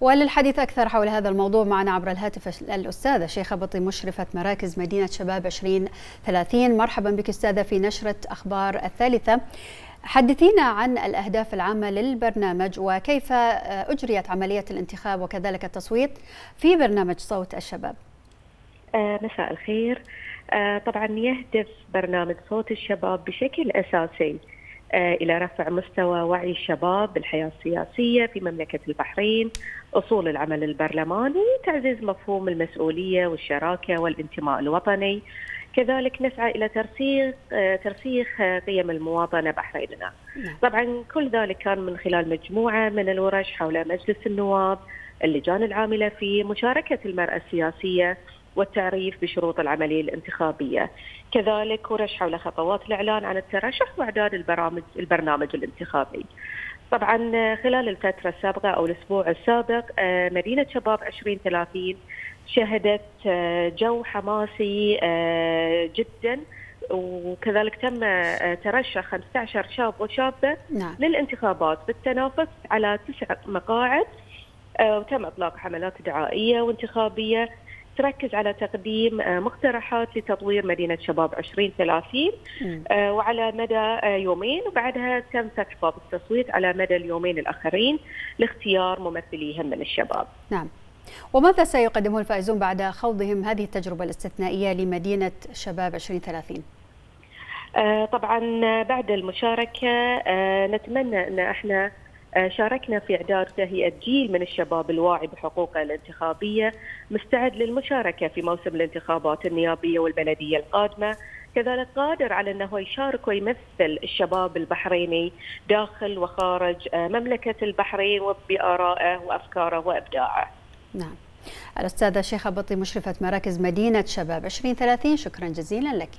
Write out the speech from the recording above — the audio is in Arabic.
وللحديث أكثر حول هذا الموضوع معنا عبر الهاتف الأستاذة شيخة بطي مشرفة مراكز مدينة شباب 2030 مرحبا بك أستاذة في نشرة أخبار الثالثة. حدثينا عن الأهداف العامة للبرنامج وكيف أجريت عملية الانتخاب وكذلك التصويت في برنامج صوت الشباب. آه مساء الخير. آه طبعا يهدف برنامج صوت الشباب بشكل أساسي. آه إلى رفع مستوى وعي الشباب بالحياة السياسية في مملكة البحرين أصول العمل البرلماني تعزيز مفهوم المسؤولية والشراكة والانتماء الوطني كذلك نسعى إلى ترسيخ ترسيخ قيم المواطنة بحريننا. نعم. طبعا كل ذلك كان من خلال مجموعة من الورش حول مجلس النواب، اللجان العاملة في مشاركة المرأة السياسية والتعريف بشروط العملية الانتخابية. كذلك ورش حول خطوات الإعلان عن الترشح وإعداد البرامج البرنامج الانتخابي. طبعا خلال الفترة السابقة أو الأسبوع السابق مدينة شباب 2030 شهدت جو حماسي جدا وكذلك تم ترشح 15 شاب وشابة نعم. للانتخابات بالتنافس على تسع مقاعد وتم إطلاق حملات دعائية وانتخابية تركز على تقديم مقترحات لتطوير مدينة شباب 2030 وعلى مدى يومين وبعدها تم فتح باب التصويت على مدى اليومين الآخرين لاختيار ممثليهم من الشباب. نعم. وماذا سيقدمه الفائزون بعد خوضهم هذه التجربة الاستثنائية لمدينة شباب 2030 طبعا بعد المشاركة نتمنى أن إحنا شاركنا في إعداد تهيئة جيل من الشباب الواعي بحقوقه الانتخابية مستعد للمشاركة في موسم الانتخابات النيابية والبلدية القادمة. كذلك قادر على أنه يشارك ويمثل الشباب البحريني داخل وخارج مملكة البحرين وبآرائه وأفكاره وإبداعه. نعم. الأستاذة شيخة بطي مشرفة مراكز مدينة شباب 2030 شكرا جزيلا لك.